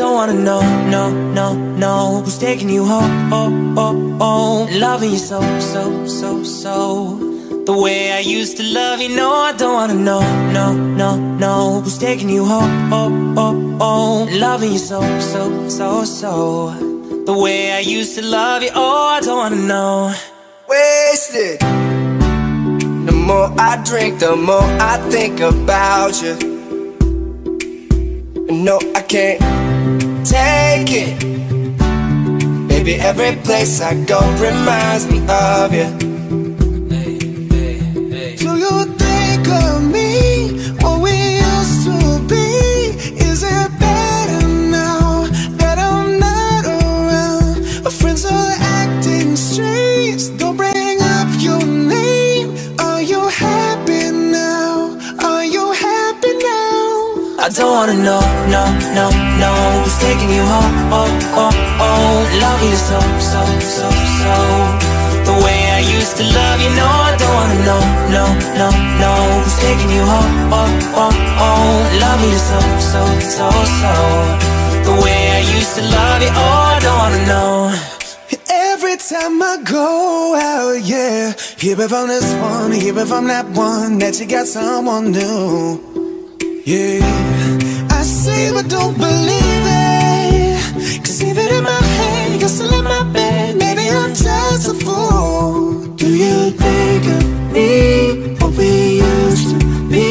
don't wanna know, no, no, no. Who's taking you home, oh, oh, oh Loving you so, so, so, so. The way I used to love you, no I don't wanna know, no, no, no. Who's taking you home, oh, oh, oh Loving you so, so, so, so. The way I used to love you, oh I don't wanna know. Wasted. The more I drink, the more I think about you. No, I can't take it Baby, every place I go reminds me of you Do you think of me, what we used to be? Is it better now that I'm not around? Our friends are acting strange, don't bring up your name Are you happy now? Are you happy now? I don't wanna know, no, no, no Who's taking you home, oh, oh, oh Loving you so, so, so, so. The way I used to love you, no I don't wanna know, no, no, no Who's taking you home, oh, oh, oh Loving you so, so, so, so. The way I used to love you, oh I don't wanna know. Every time I go out, yeah. Hear it from this one, hear it from that one That you got someone new. Yeah see but don't believe it Cause even in my head, you're still in my bed Maybe I'm just a fool Do you think of me, what we used to be?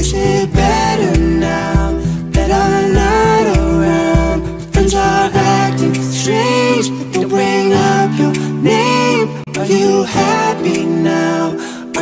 Is it better now that I'm not around? Friends are acting strange, don't bring up your name Are you happy now?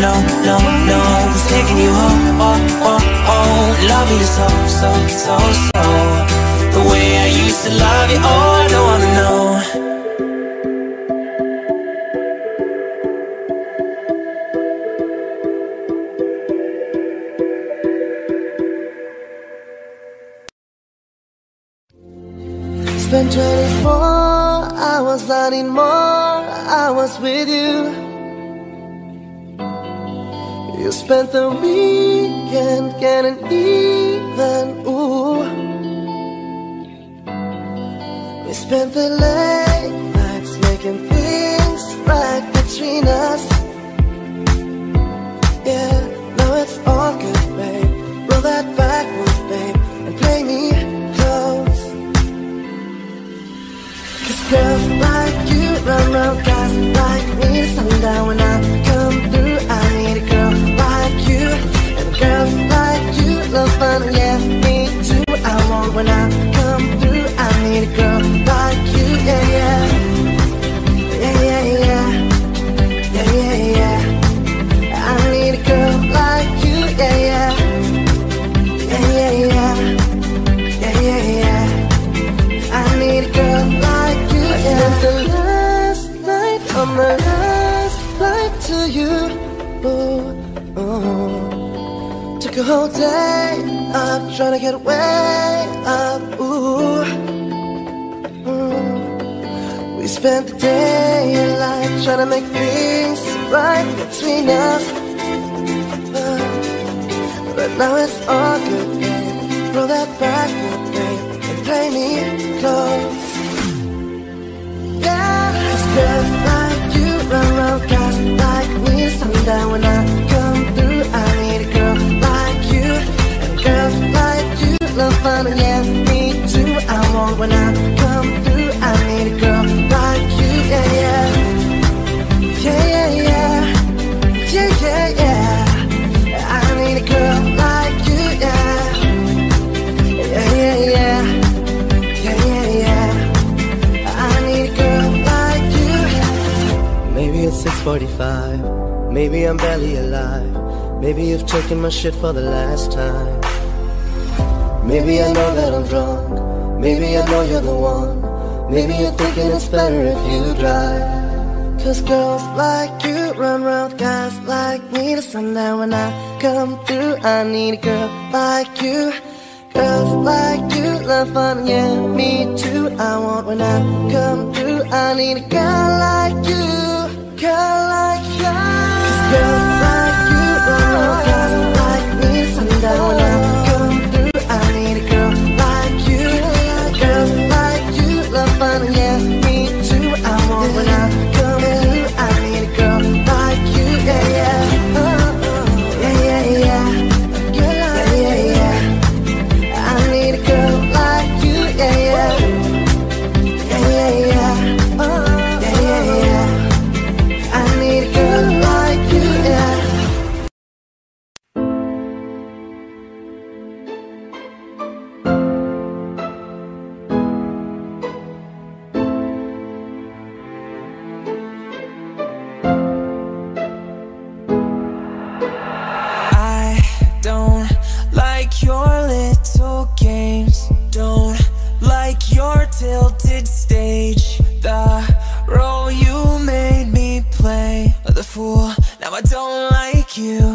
no, no, no Who's taking you home, oh, oh, oh Love you so, so, so, so. The way I used to love you, oh I don't wanna know. Spent 24 hours, I need more hours with you. Spent the weekend getting even, ooh. We spent the late nights making things right between us. Yeah, now it's all good, babe. Roll that backwards, babe, and play me close. Cause girls like you run around guys like me sundown when I come through. Girls like you love fun, and yeah, me too. I want when I come through. I need a girl a whole day up trying to get away up. Ooh, ooh. We spent the day in life trying to make things right between us. Uh, but now it's all good, babe. Roll that backward, babe, and play me close. when I come through, I need a girl like you, yeah, yeah. Yeah, yeah, yeah. Yeah, yeah, yeah. I need a girl like you, yeah. Yeah, yeah, yeah. Yeah, yeah, yeah. I need a girl like you. Maybe it's 645. Maybe I'm barely alive. Maybe you've taken my shit for the last time. Maybe I know that I'm drunk. Maybe I know you're the one. Maybe you're thinking it's better if you drive. Cause girls like you run around guys like me The sundown when I come through. I need a girl like you. Girls like you love fun, yeah, me too. I want when I come through. I need a girl like you. Girl like you. Cause girls I don't like you.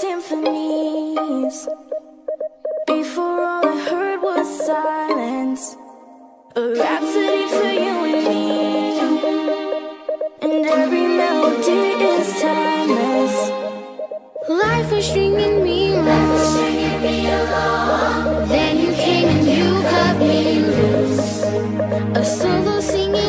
symphonies. Before all I heard was silence. A rhapsody for you and me. And every melody is timeless. Life was stringing me along. Life was stringing me along Then you came and you cut me loose. A solo singing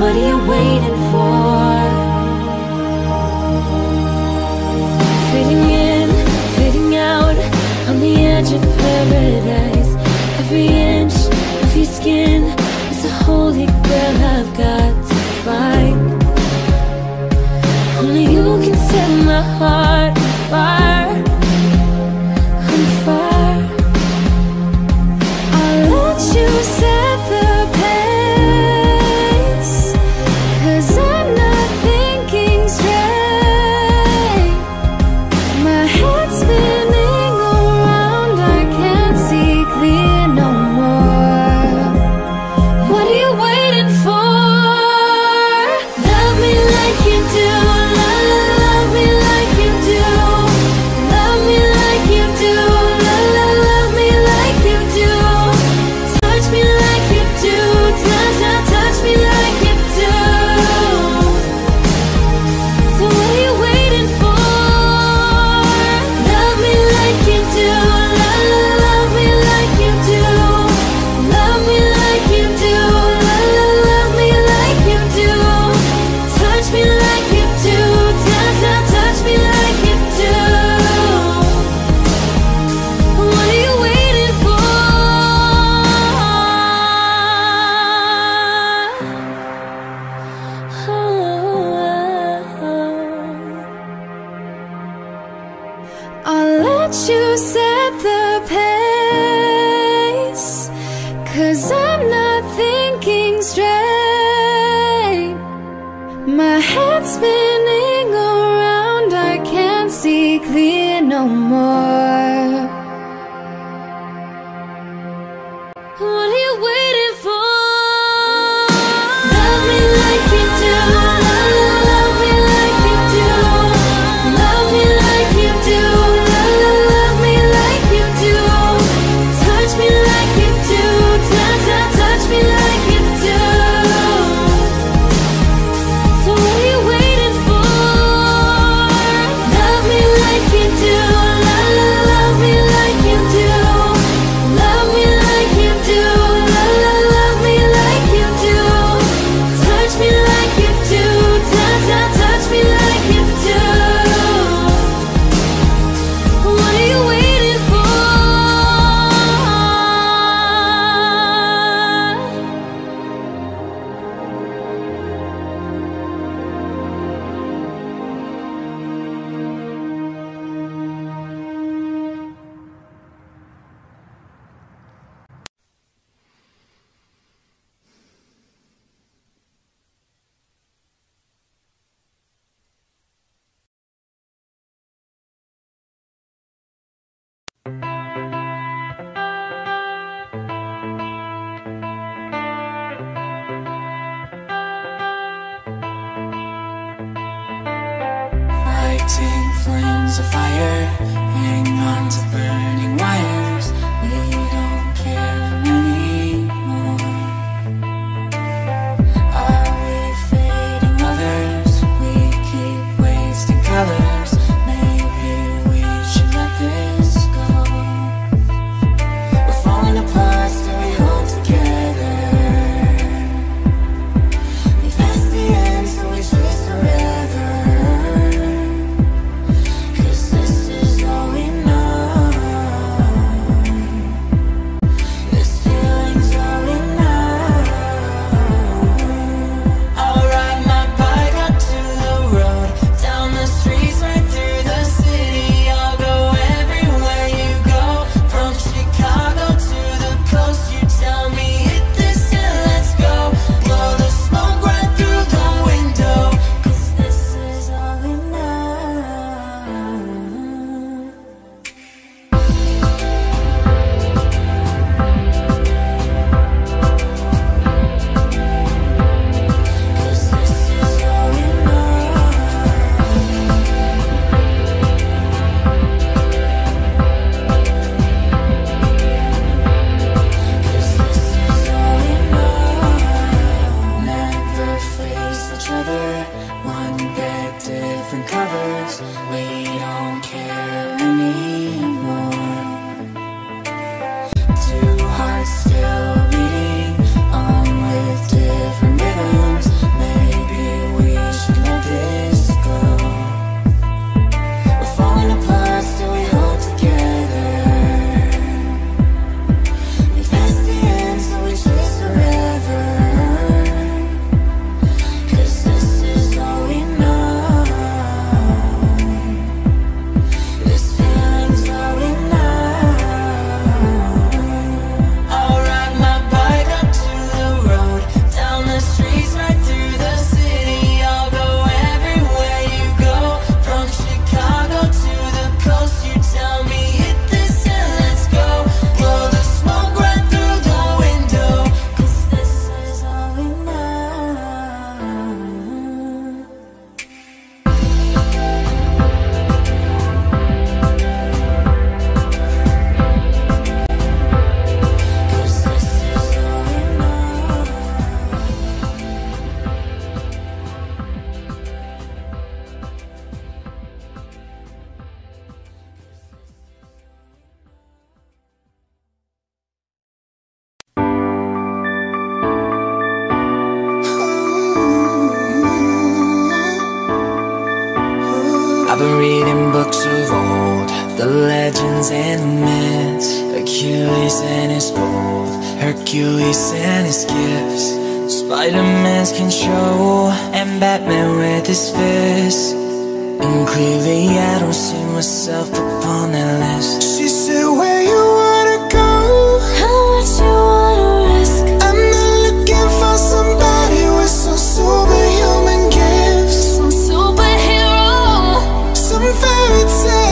What are you waiting for? Fitting in, fitting out On the edge of paradise. Every inch of your skin Is a holy grail I've got to find. Only you can set my heart on fire. It's say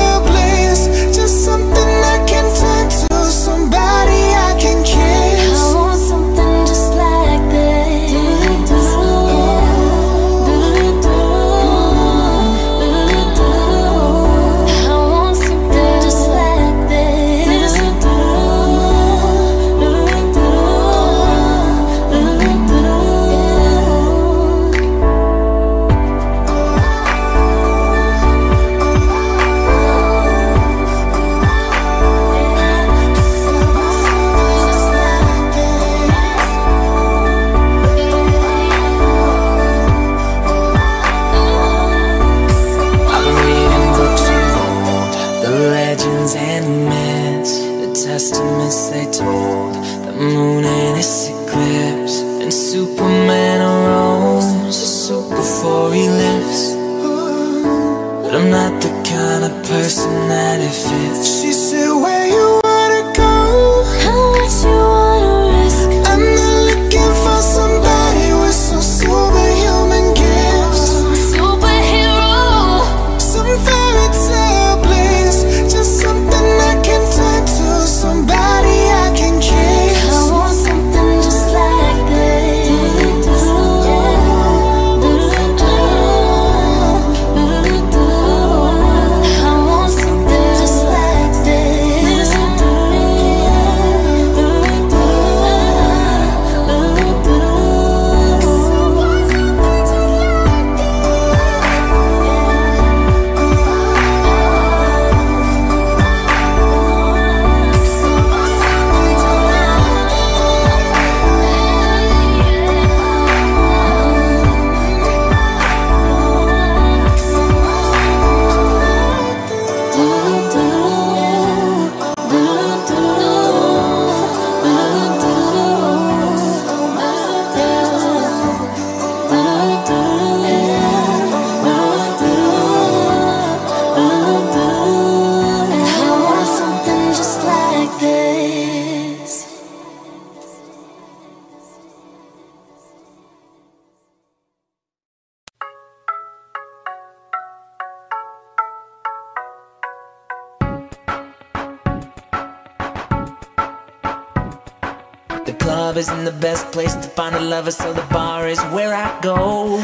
isn't the best place to find a lover, so the bar is where I go.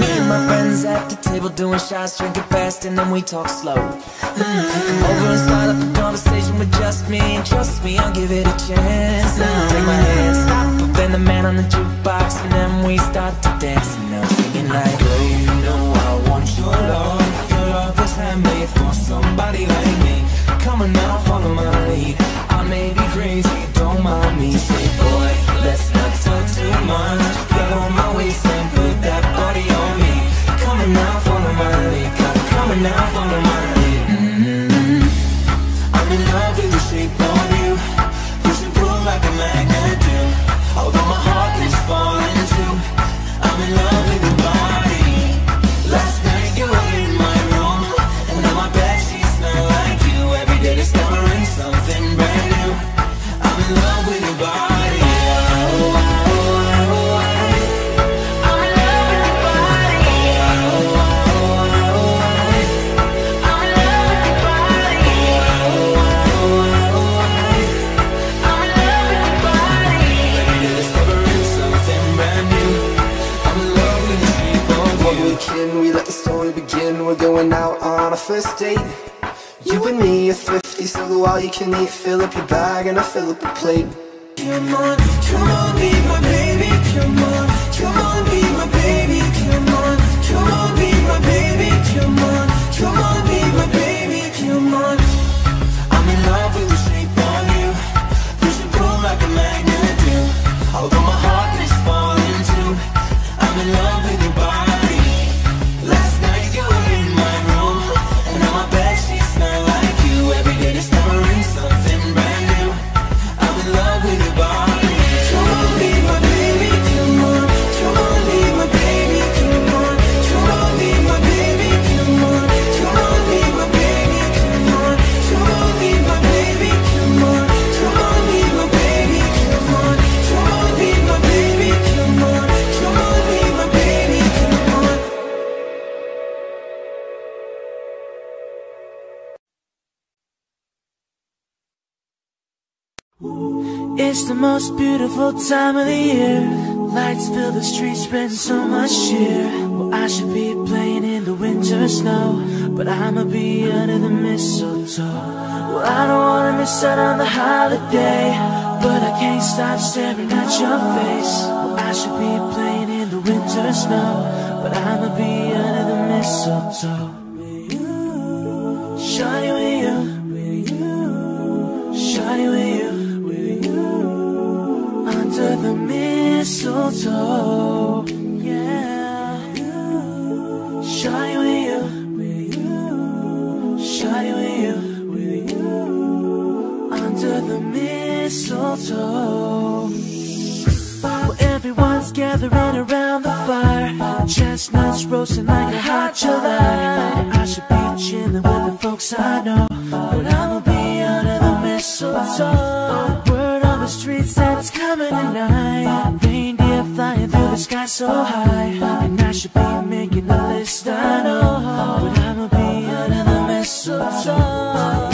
Me and my friends at the table doing shots, drinking fast, and then we talk slow. Come over and start up a conversation with just me, and trust me, I'll give it a chance. Take my hand, stop, but then the man on the jukebox, and then we start to dance. And I'm singing like, girl, you know I want your love handmade for somebody like me. Come on now, follow my lead. I may be crazy, don't mind me. Say boy, let's not talk too much. Grab on my waist and put that body on me. Come on now, follow my lead. Come on now, follow my date You and me are thrifty, so the while you can eat. Fill up your bag and I fill up a plate. Come on, come on, be my baby. Most beautiful time of the year. Lights fill the streets, spreading so much cheer. Well, I should be playing in the winter snow, but I'ma be under the mistletoe. Well, I don't wanna miss out on the holiday, but I can't stop staring at your face. Well, I should be playing in the winter snow, but I'ma be under the mistletoe. Shawty the mistletoe. Yeah, shawty with you, shawty with you, under the mistletoe. Well, everyone's gathering around the fire. Chestnuts roasting like a hot July. I should be chilling with the folks I know, but I'ma be under the mistletoe. The streets that it's coming tonight. Reindeer flying through the sky so high, and I should be making a list. I know, but I'ma be under the mistletoe.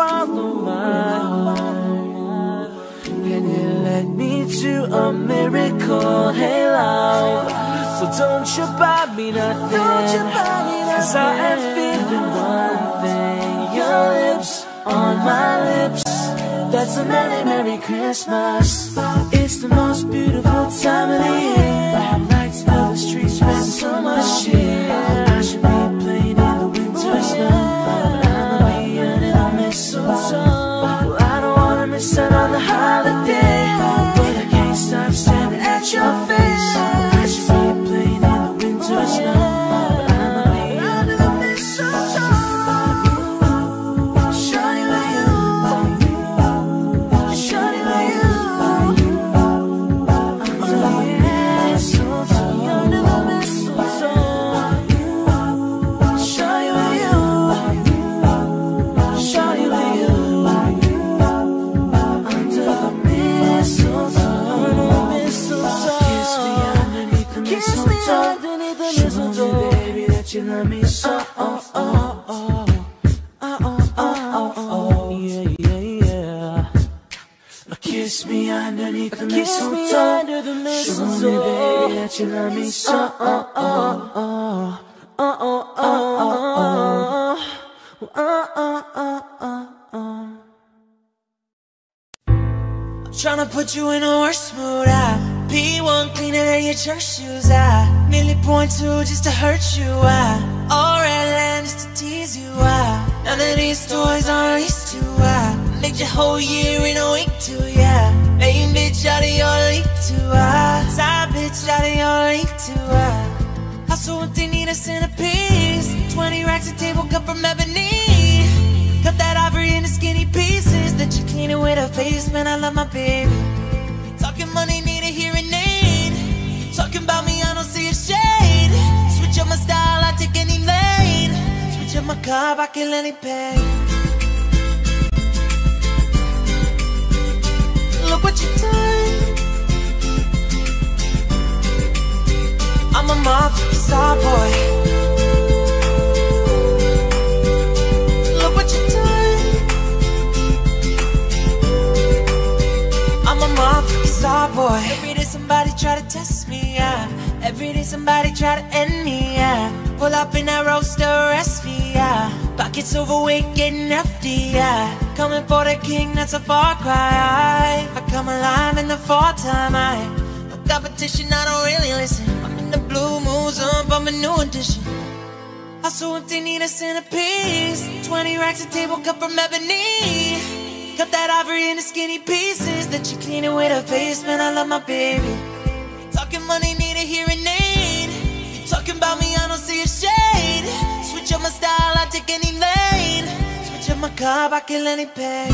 Follow my heart. And it led me to a miracle, hey love. So don't you buy me nothing. Cause I am feeling one thing. Your lips on my lips. That's a Merry Merry Christmas. It's the most beautiful time of the year. Lights fill the streets, spread so much cheer you love me so. Oh, oh, oh. Oh, oh, oh, oh. Oh, oh, oh, oh, oh. Tryna put you in a worse mood, I P1 cleaner than your church shoes, I Merely point two just to hurt you, I All just to tease you, I None of these toys are leased to, I Make your whole year in a week, too, yeah Main bitch out of your league, too, I bitch out of your league, too, I uh, Hustle what they need a centerpiece 20 racks of table cut from ebony. Cut that ivory into skinny pieces. Then you clean it with a face Man, I love my baby. Talking money, need a hearing aid. Talking about me, I don't see a shade. Switch up my style, I take any lane. Switch up my car, I kill any pain. Look what you done I'm a motherfucking star boy. Look what you done. I'm a motherfucking star boy. Every day somebody try to test me, yeah. Every day somebody try to end me, yeah. Pull up in that roaster, me, yeah. Pockets overweight, getting hefty, yeah. Coming for the king, that's a far cry. I come alive in the fall time, I. Competition, I don't really listen. I'm in the blue moon zone, I'm a new edition. I saw if they need a centerpiece. 20 racks of table cut from ebony. Cut that ivory into skinny pieces. That you clean it with a face, man, I love my baby. Talking money, need a hearing aid. You talking about me, I don't see a shade. Switch up my style, I take any lane. Switch up my car, I kill any pain.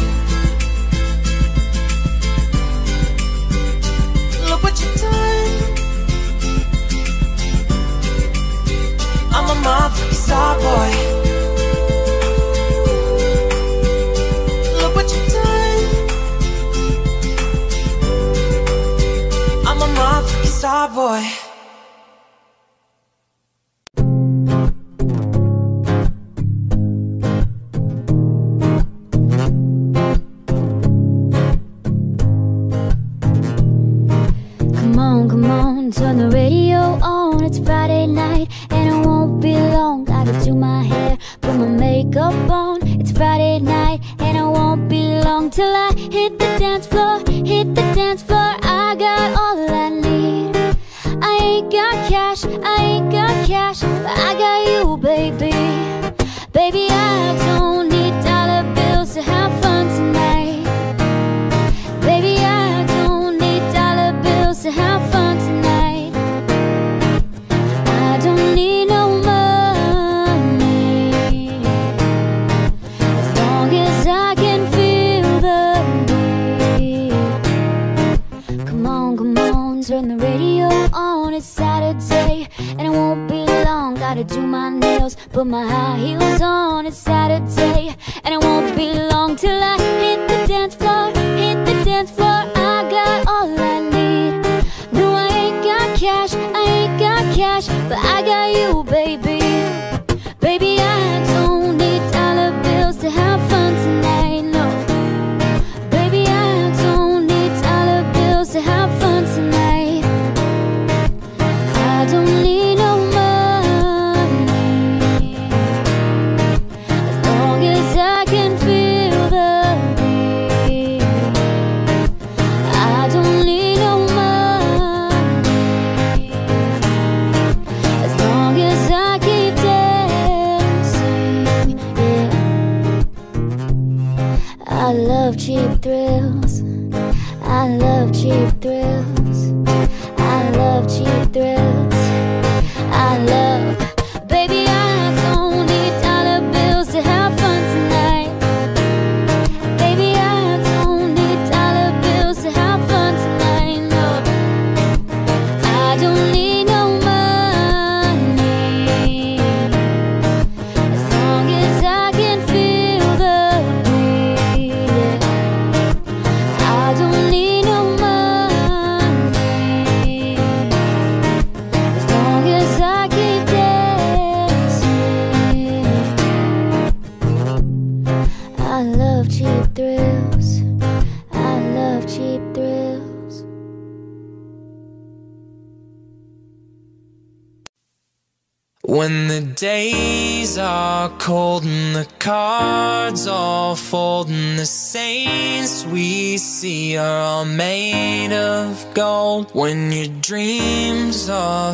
Look what you done. I'm a motherfucking star boy. Look what you done. I'm a motherfucking star boy. Gotta do my nails, put my high heels on. It's Saturday and it won't be long till I hit the dance floor.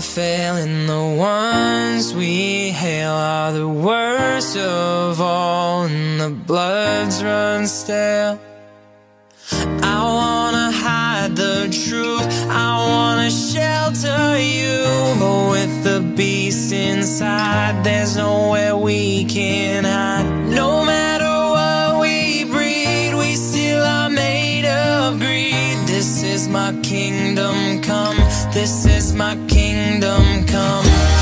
Failing, the ones we hail are the worst of all and the bloods run stale. I wanna hide the truth. I wanna shelter you. But with the beast inside, there's nowhere we can hide. No matter what we breed, we still are made of greed. This is my kingdom come. This is my kingdom come.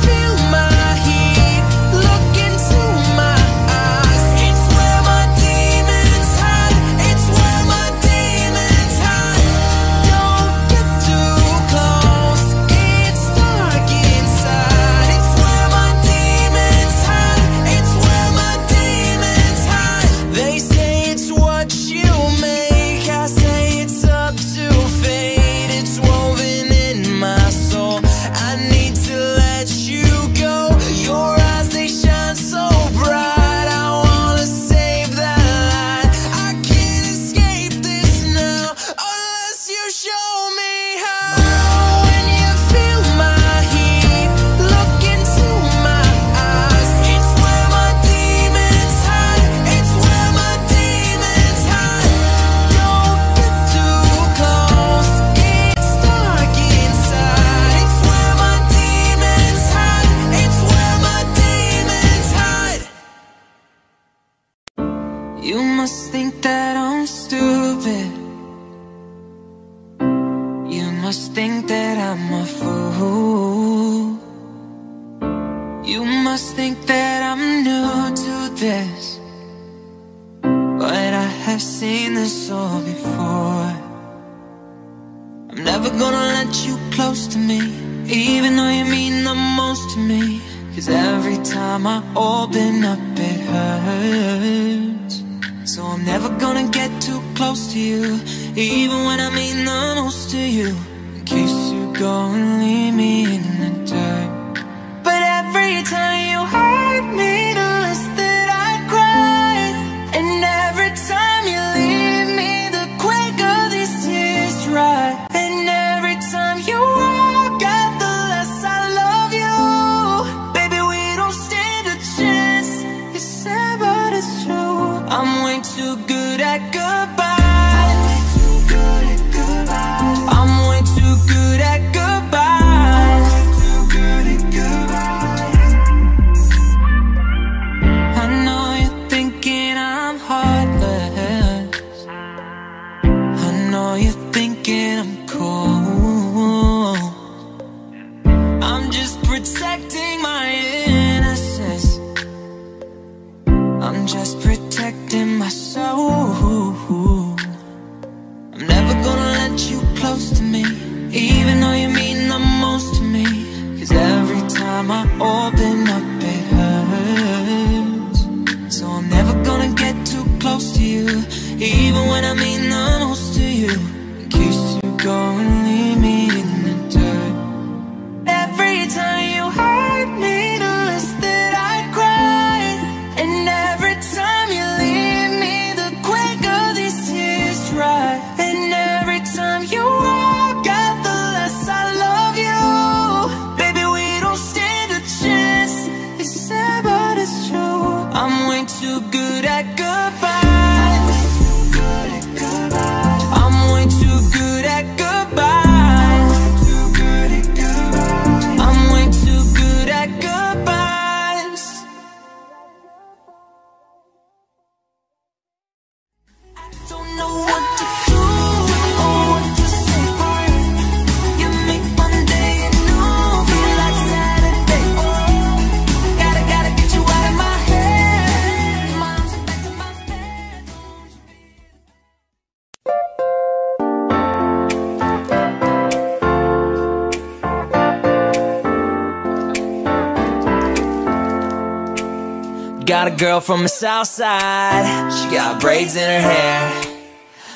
girl from the south side. She got braids in her hair.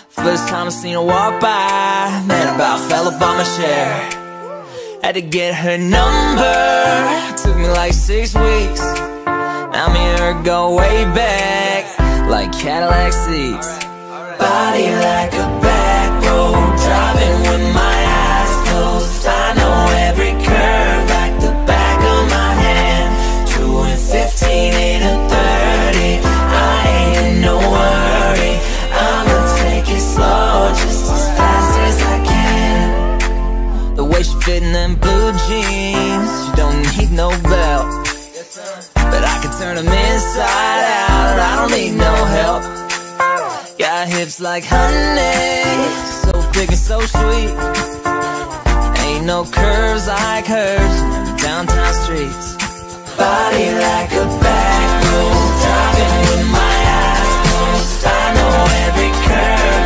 First time I seen her walk by. Man, about fell up on my chair. Had to get her number. Took me like six weeks. Now me and her go way back Like Cadillac seats. Body like a jeans. You don't need no belt. But I can turn them inside out. I don't need no help. Got hips like honey. So thick and so sweet. Ain't no curves like hers. Downtown streets. Body like a back road Driving with my eyes. Closed I know every curve.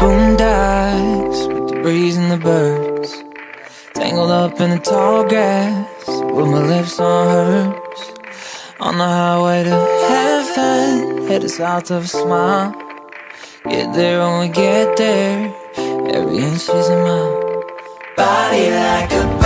dies with the breeze and the birds. Tangled up in the tall grass with my lips on hers. On the highway to heaven, headed south of a smile. Get there when we get there, every inch is a mile. Body like a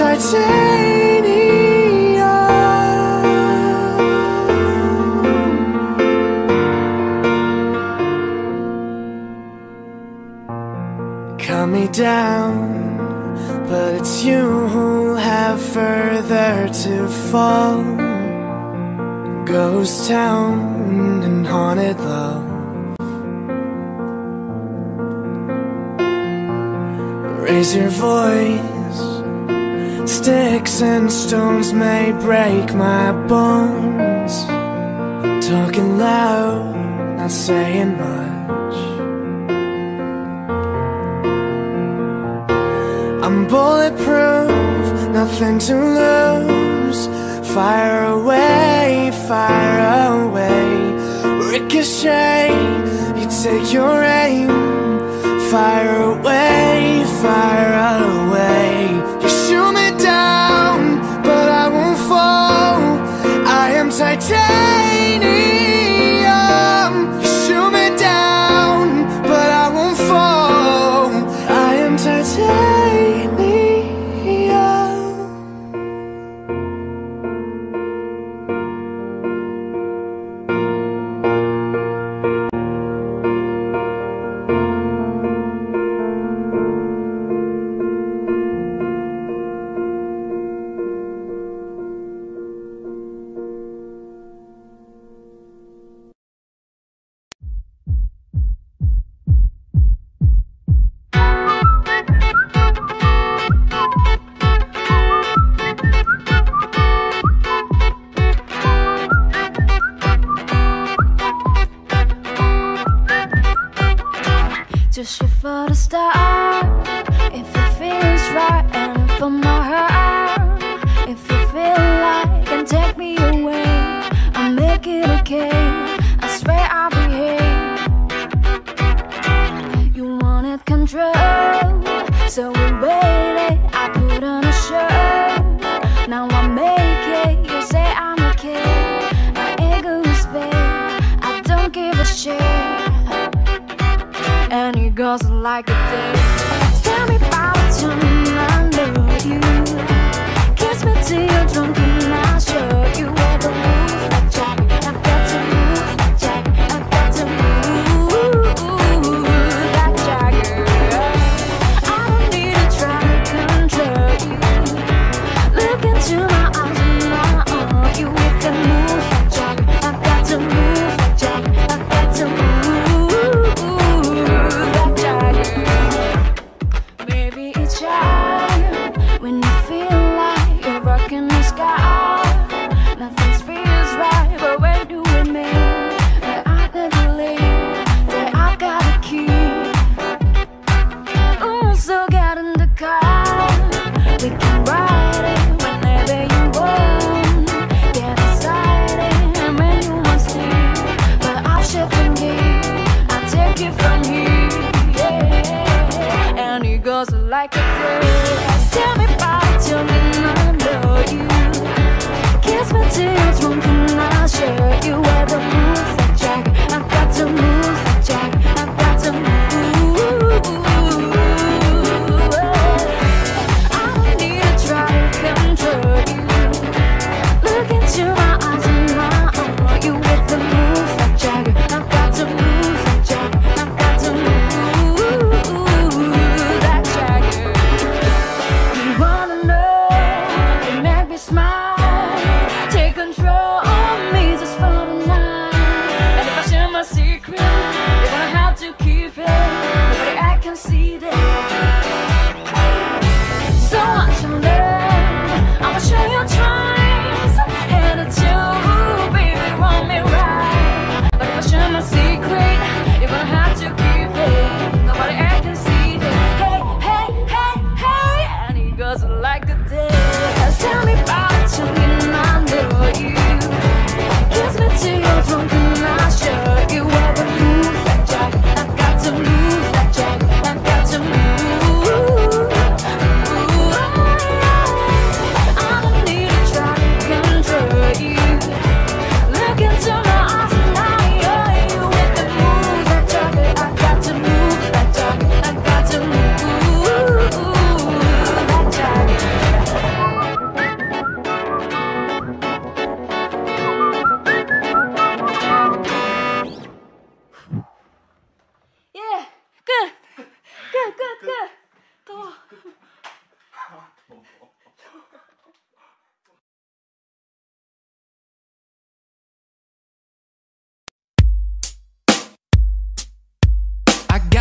Titanium. Cut me down, but it's you who have further to fall. Ghost town and haunted love. Raise your voice. Sticks and stones may break my bones. I'm Talking loud, not saying much. I'm bulletproof, nothing to lose. Fire away, fire away. Ricochet, you take your aim. Fire away, fire away. Am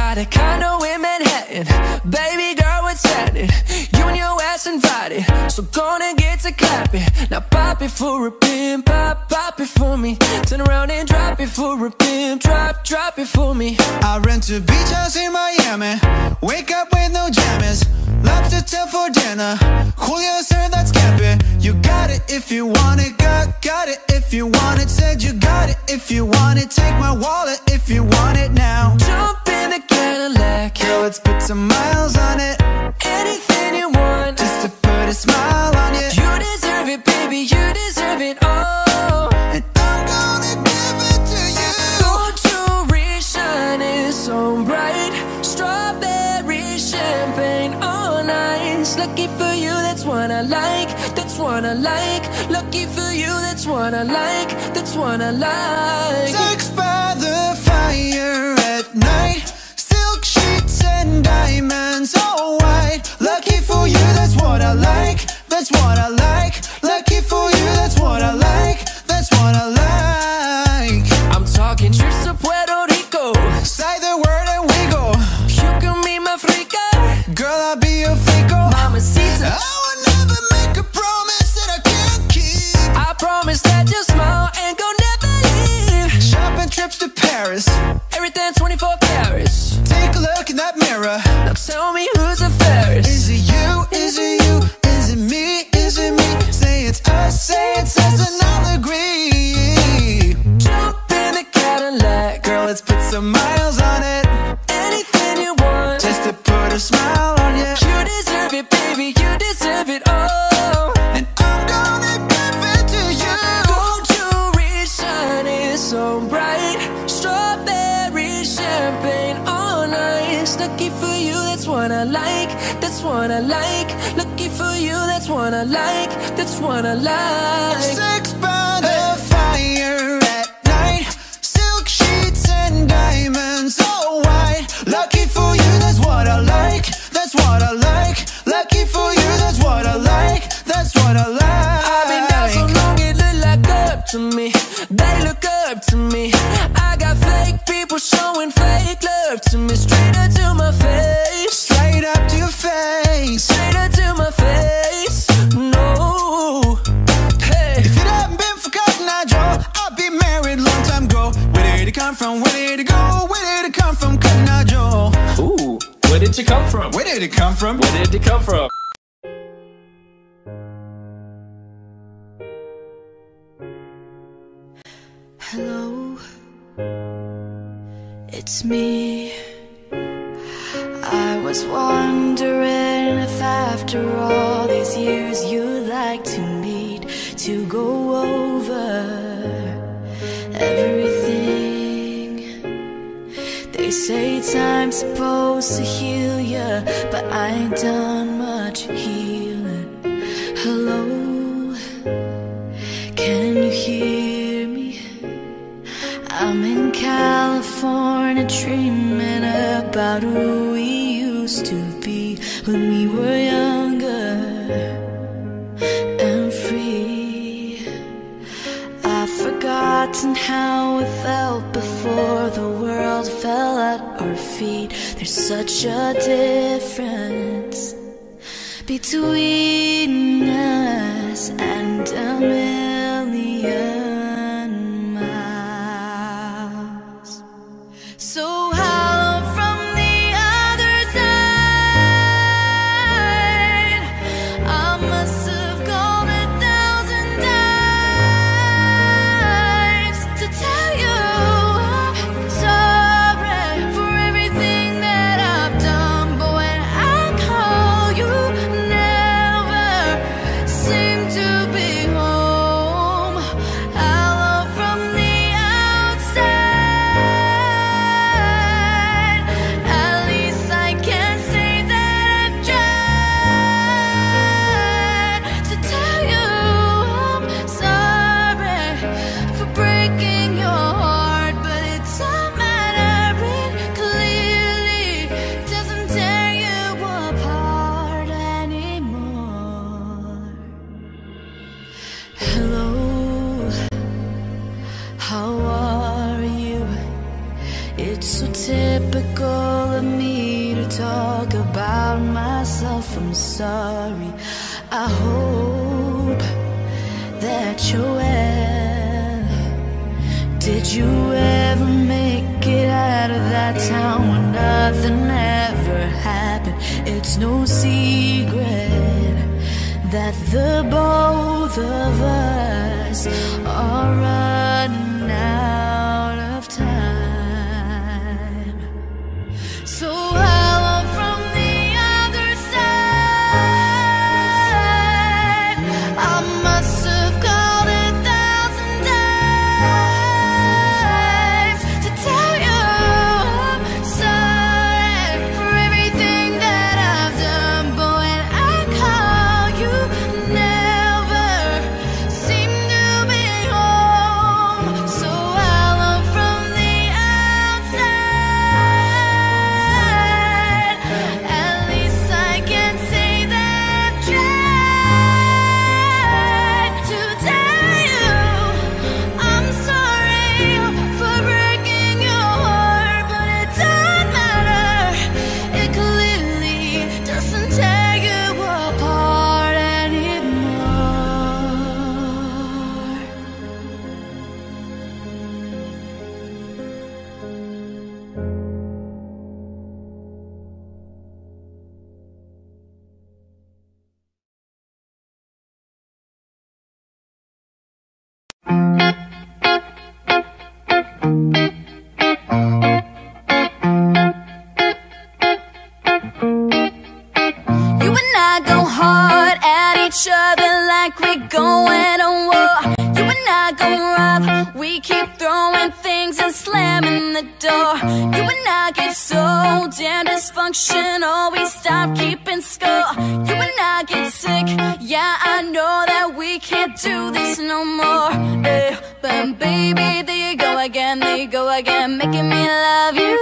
got a condo in Manhattan. Baby girl, what's happening? You and your ass invited. So gonna get to clapping. Now pop it for a pin, pop, pop it for me. Turn around and drop it for a pin, drop, drop it for me. I rent a beach house in Miami. Wake up with no jammies. Lobster tail for dinner. Julio sir, that's camping. You got it if you want it. Got, got it if you want it. Said you got it if you want it. Take my wallet if you want it now. Jump in the Cadillac. Girl, let's put some miles on it. Anything you. Just to put a smile on you. You deserve it, baby. You deserve it all. And I'm gonna give it to you. Shining so bright. Strawberry champagne. Lucky for you, that's what I like. That's what I like. Lucky for you, that's what I like. That's what I like. Sex by the fire at night. Silk sheets and diamonds I like. That's what I like. Lucky for you, that's what I like. That's what I like. I'm talking trips to Puerto Rico. Say the word and we go. You can be my frica. Girl, I'll be your fico. Mamacita. Oh, I would never make a promise that I can't keep. I promise that your smile ain't gonna never leave. Shopping trips to Paris. Everything 24 carats. Take a look in that mirror. Now tell me who's the fairest. Is it you? say Mercedes and another green. Jump in a Cadillac, girl, let's put some miles what I like, that's one I like. from? Where did it come from? Hello, it's me. I was wondering if after all these years you'd like to meet to go over every say time's supposed to heal ya, but I ain't done much healing. Hello, can you hear me? I'm in California dreaming about who we used to be when we were younger and free. I've forgotten how world fell at our feet. There's such a difference between us and a man. each other like we're going to war. You and I go rob. We keep throwing things and slamming the door. You and I get so damn disgusted dysfunctional. We stop keeping score. You and I get sick. Yeah, I know that we can't do this no more. Eh, but baby, there you go again, there you go again, making me love you.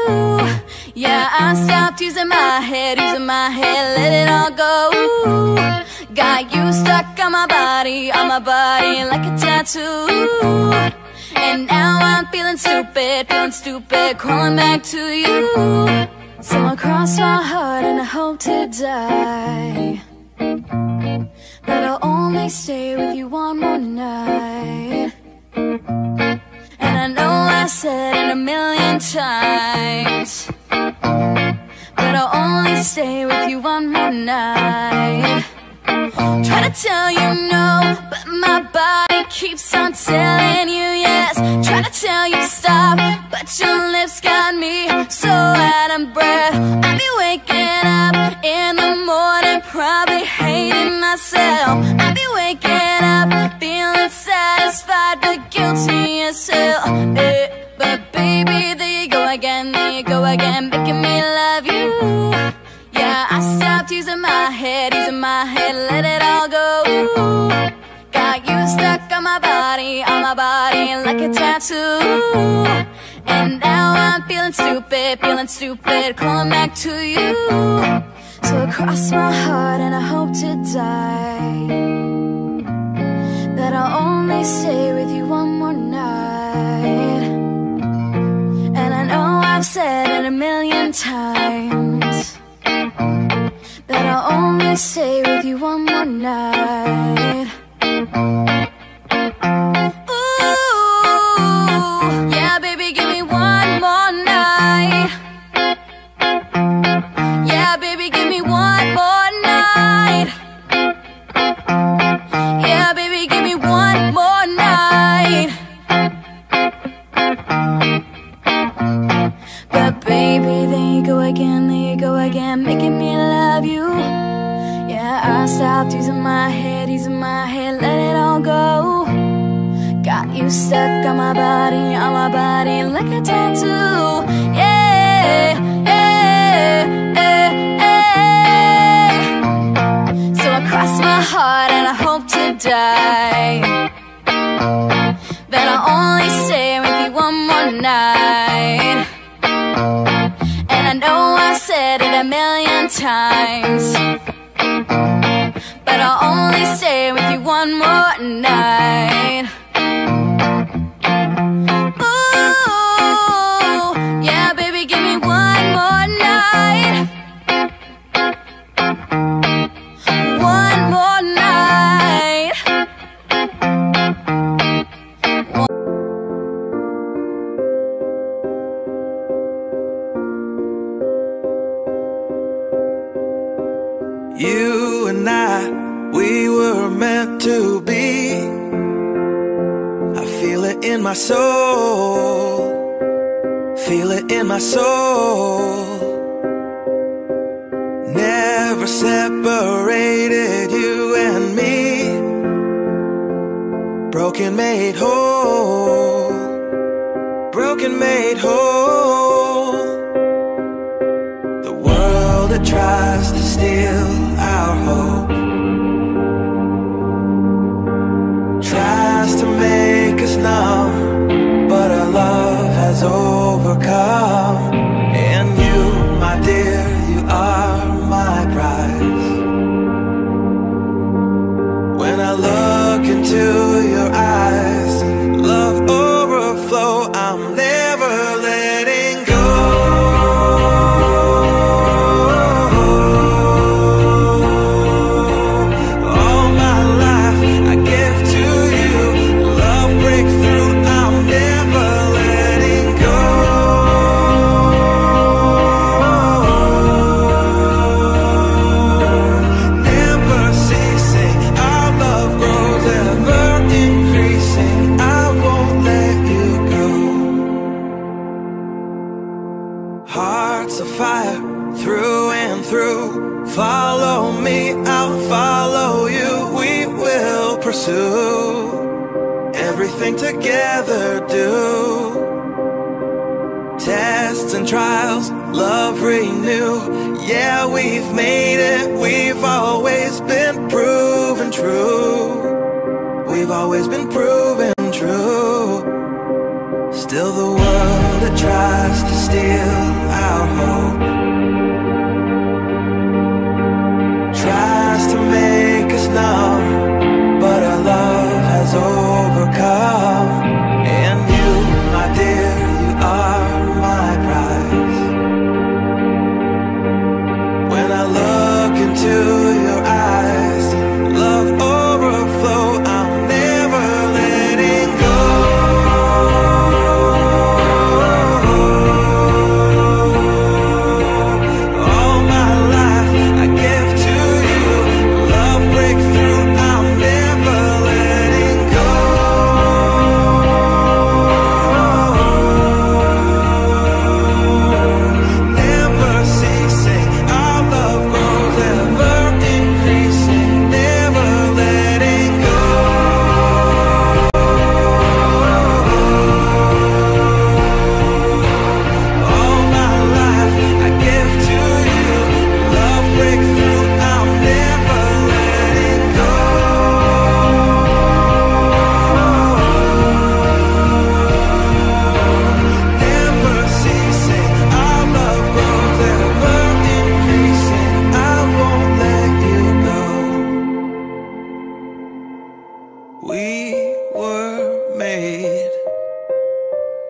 Yeah, I stopped using my head, using my head, let it all go. Got you stuck on my body, on my body like a tattoo. And now I'm feeling stupid, feeling stupid, crawling back to you. So I cross my heart and I hope to die. That I'll only stay with you one more night. And I know I said it a million times. But I'll only stay with you one more night. Try to tell you no, but my body keeps on telling you yes. Try to tell you stop, but your lips got me so out of breath. I'll be waking up in the morning, probably hating myself. I'll be waking up feeling satisfied, but guilty as hell. Eh, but baby, there you go again, there you go again, making me love you. Yeah, I stopped using my head, using my head, let it all go. Got you stuck on my body, on my body like a tattoo. And now I'm feeling stupid, feeling stupid, crawling back to you. So cross my heart and I hope to die. That I'll only stay with you one more night. And I know I've said it a million times that I'll only stay with you one more night.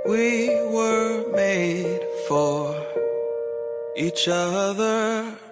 We were made for each other.